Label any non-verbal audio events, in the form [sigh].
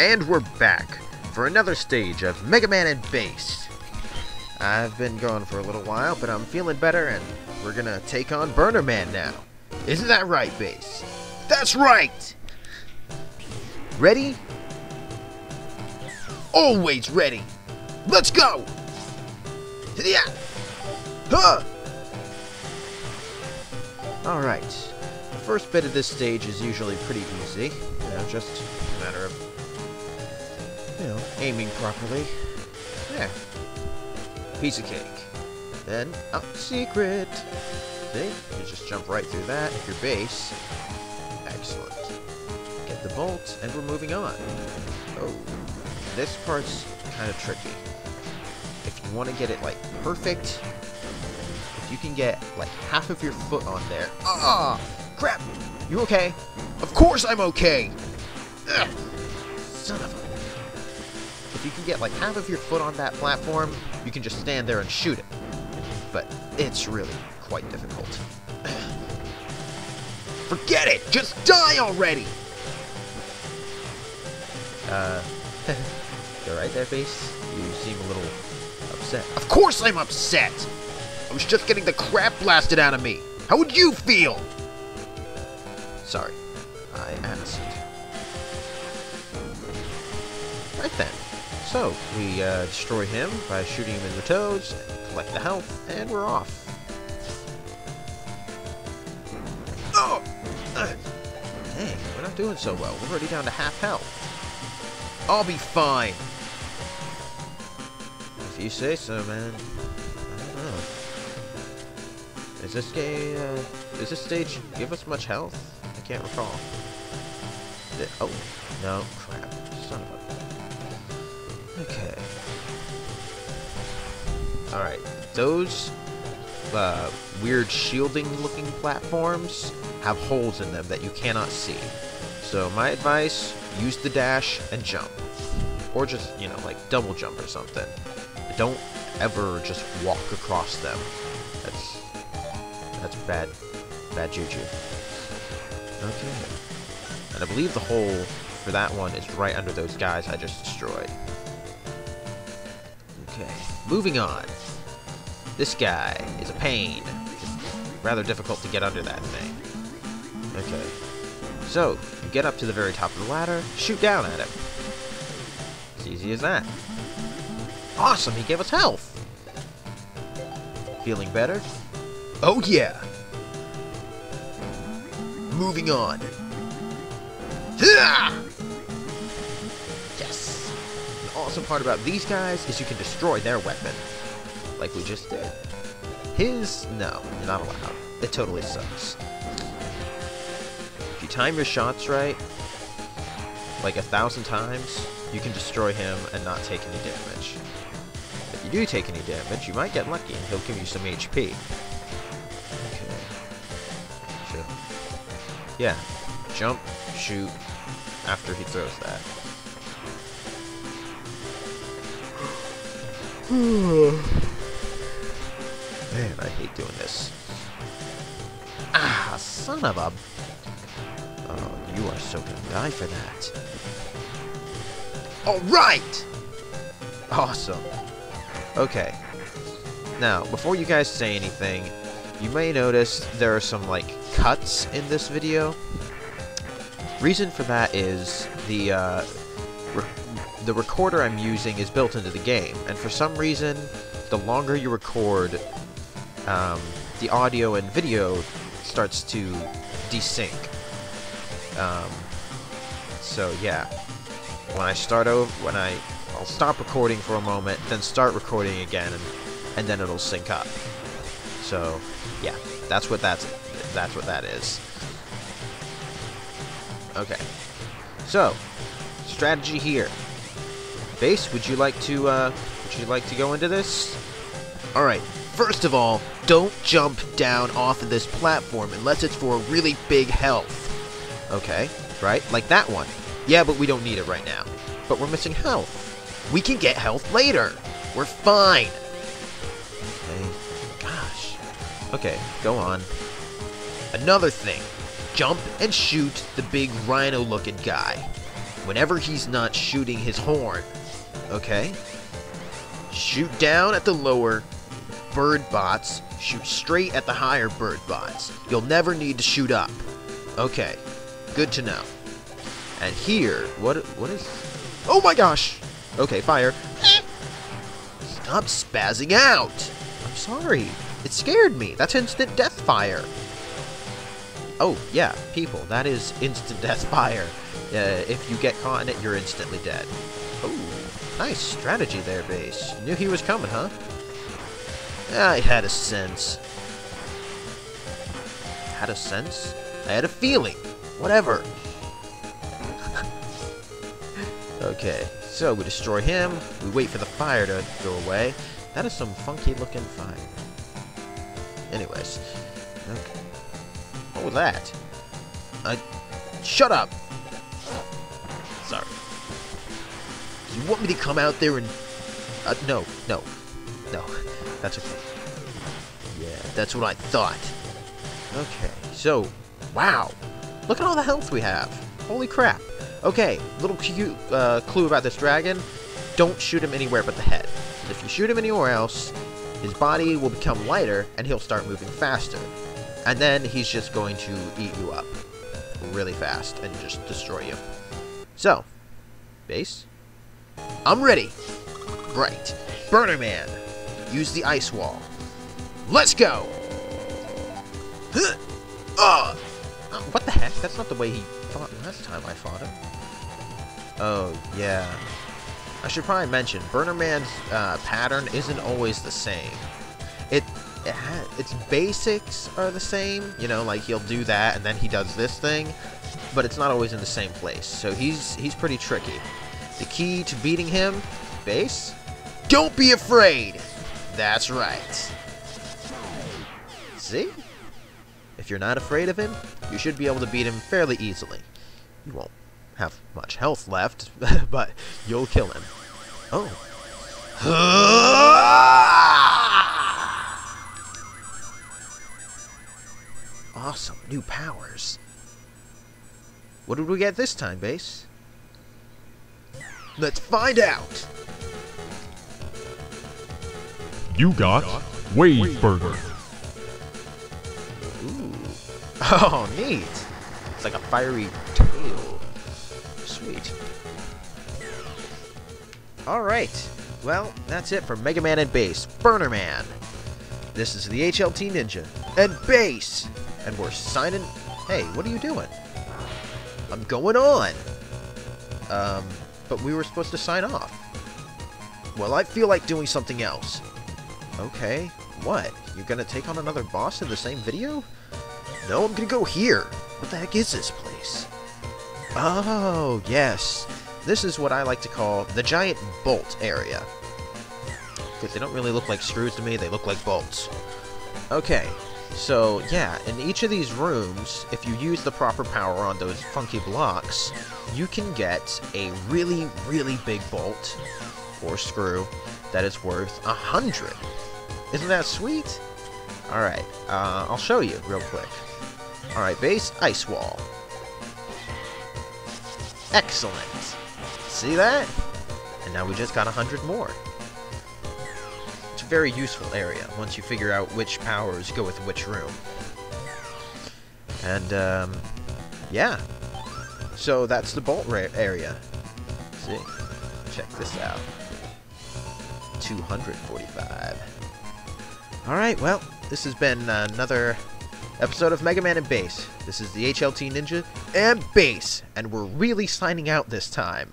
And we're back for another stage of Mega Man and Bass. I've been gone for a little while, but I'm feeling better, and we're gonna take on Burner Man now. Isn't that right, Bass? That's right! Ready? Always ready! Let's go! Yeah! Huh! Alright. The first bit of this stage is usually pretty easy. You know, just a matter of, aiming properly. There. Piece of cake. Then, up secret. See? You just jump right through that if you're Bass. Excellent. Get the bolt, and we're moving on. Oh, this part's kind of tricky. If you want to get it, like, perfect, if you can get, like, half of your foot on there... Ah! Crap! You okay? Of course I'm okay! Ugh. Son of a... If you can get, like, half of your foot on that platform, you can just stand there and shoot it. But it's really quite difficult. [clears throat] Forget it! Just die already! Uh... [laughs] you alright there, Bass? You seem a little upset. Of course I'm upset! I was just getting the crap blasted out of me. How would you feel? Sorry, I asked. Right then. So, we uh, destroy him by shooting him in the toes, collect the health, and we're off. Oh! Hey, we're not doing so well. We're already down to half health. I'll be fine. If you say so, man. I don't know. Is this game, uh, does this stage give us much health? I can't recall. Oh, no, Alright, those uh, weird shielding-looking platforms have holes in them that you cannot see. So my advice, use the dash and jump. Or just, you know, like double jump or something. Don't ever just walk across them. That's that's bad bad juju. Okay. And I believe the hole for that one is right under those guys I just destroyed. Okay. Moving on. This guy is a pain. Rather difficult to get under that thing. Okay. So, you get up to the very top of the ladder, shoot down at him. As easy as that. Awesome, he gave us health! Feeling better? Oh yeah! Moving on. Yes! Awesome part about these guys is you can destroy their weapon. Like we just did. His, no, not allowed. It totally sucks. If you time your shots right, like a thousand times, you can destroy him and not take any damage. If you do take any damage, you might get lucky and he'll give you some HP. Okay. Sure. Yeah. Jump, shoot, after he throws that. [sighs] Man, I hate doing this. Ah, son of a... Oh, you are so gonna die for that. Alright! Awesome. Okay. Now, before you guys say anything, you may notice there are some, like, cuts in this video. Reason for that is the, uh, the recorder I'm using is built into the game, and for some reason, the longer you record, um, the audio and video starts to desync. Um, so yeah, when I start over, when I, I'll stop recording for a moment, then start recording again, and, and then it'll sync up. So yeah, that's what that's, that's what that is. Okay, so strategy here. Bass, would you like to, uh, would you like to go into this? Alright, first of all, don't jump down off of this platform unless it's for really big health. Okay, right? Like that one. Yeah, but we don't need it right now. But we're missing health. We can get health later. We're fine. Okay, gosh. Okay, go on. Another thing. Jump and shoot the big rhino-looking guy. whenever he's not shooting his horn. Okay? Shoot down at the lower bird bots, shoot straight at the higher bird bots. You'll never need to shoot up. Okay, good to know. And here, what what is... Oh my gosh! Okay, fire. Stop spazzing out! I'm sorry. It scared me. That's instant death fire. Oh, yeah, people. That is instant death fire. Uh, if you get caught in it, you're instantly dead. Oh, nice strategy there, Bass. You knew he was coming, huh? I had a sense. Had a sense? I had a feeling. Whatever. [laughs] okay, so we destroy him. We wait for the fire to go away. That is some funky looking fire. Anyways. Okay. What was that? Uh, shut up! Sorry. You want me to come out there and... Uh, no, no, no. That's okay. Yeah, that's what I thought. Okay, so... Wow! Look at all the health we have! Holy crap! Okay, little cute, uh, clue about this dragon. Don't shoot him anywhere but the head. If you shoot him anywhere else, his body will become lighter and he'll start moving faster. And then he's just going to eat you up really fast and just destroy you. So, Bass. I'm ready. Right. Burner Man. Use the ice wall. Let's go! Huh. Uh. What the heck? That's not the way he fought last time I fought him. Oh, yeah. I should probably mention, Burner Man's uh, pattern isn't always the same. It, it its basics are the same, you know, like he'll do that and then he does this thing, but it's not always in the same place. So he's he's pretty tricky. The key to beating him, Bass, don't be afraid. That's right. See? If you're not afraid of him, you should be able to beat him fairly easily. You won't have much health left, [laughs] but you'll kill him. Oh. [gasps] awesome. New powers. What did we get this time, Bass? Let's find out! You got Wave Burner. Ooh. [laughs] Oh, neat. It's like a fiery tail. Sweet. Alright. Well, that's it for Mega Man and Bass. Burner Man. This is the HLT Ninja. And Bass! And we're signing... Hey, what are you doing? I'm going on! Um, but we were supposed to sign off. Well, I feel like doing something else. Okay, what? You're gonna take on another boss in the same video? No, I'm gonna go here. What the heck is this place? Oh, yes. This is what I like to call the giant bolt area. Because they don't really look like screws to me, they look like bolts. Okay, so yeah, in each of these rooms, if you use the proper power on those funky blocks, you can get a really, really big bolt, or screw, that is worth a hundred. Isn't that sweet? Alright, uh, I'll show you real quick. Alright, Bass, ice wall. Excellent. See that? And now we just got a hundred more. Very useful area once you figure out which powers go with which room. And, um, yeah. So that's the bolt area. see? Check this out. 245. Alright, well, this has been another episode of Mega Man and Bass. This is the HLT Ninja and Bass, and we're really signing out this time.